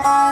Bye.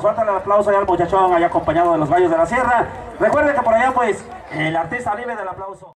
Suéltale el aplauso allá al muchachón, allá acompañado de los gallos de la sierra. Recuerden que por allá, pues, el artista vive del aplauso.